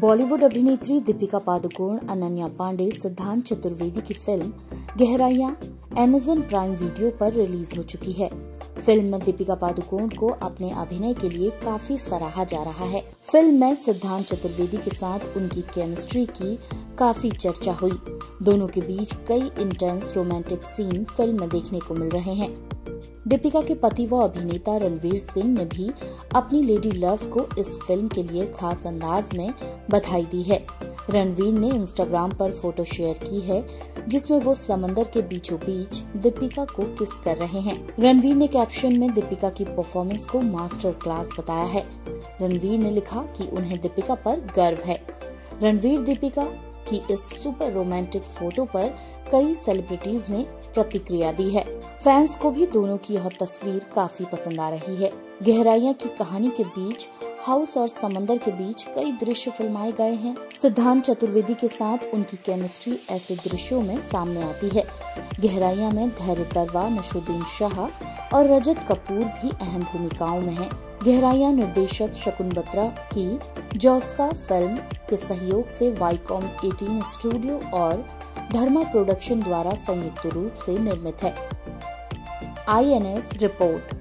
बॉलीवुड अभिनेत्री दीपिका पादुकोण, अनन्या पांडे, सिद्धांत चतुर्वेदी की फ़िल्म गहराइया एमेजन प्राइम वीडियो पर रिलीज़ हो चुकी है। फ़िल्म में दीपिका पादुकोण को अपने अभिनय के लिए काफ़ी सराहा जा रहा है। फ़िल्म में सिद्धांत चतुर्वेदी के साथ उनकी केमिस्ट्री की काफ़ी चर्चा हुई। दोनों के बीच कई इंटेंस रोमांटिक सीन फ़िल्म में देखने को मिल रहे हैं। दीपिका के पति व अभिनेता रणवीर सिंह ने भी अपनी लेडी लव को इस फ़िल्म के लिए खास अंदाज में बधाई दी है। रणवीर ने इंस्टाग्राम पर फ़ोटो शेयर की है, जिसमें वो समंदर के बीचों बीच दीपिका को किस कर रहे हैं। रणवीर ने कैप्शन में दीपिका की परफॉर्मेंस को मास्टर क्लास बताया है। रणवीर ने लिखा कि उन्हें दीपिका पर गर्व है। रणवीर दीपिका की इस सुपर रोमांटिक फ़ोटो पर कई सेलिब्रिटीज ने प्रतिक्रिया दी है। फैंस को भी दोनों की यह तस्वीर काफ़ी पसंद आ रही है। गहराइया की कहानी के बीच हाउस और समंदर के बीच कई दृश्य फिल्माए गए हैं। सिद्धांत चतुर्वेदी के साथ उनकी केमिस्ट्री ऐसे दृश्यों में सामने आती है। गहराइया में धैर्य करवा नशुद्दीन शाह और रजत कपूर भी अहम भूमिकाओं में हैं। गहराइया निर्देशक शकुन बत्रा की जॉस्का फ़िल्म के सहयोग से वाईकॉम 18 स्टूडियो और धर्मा प्रोडक्शन द्वारा संयुक्त रूप से निर्मित है। INS report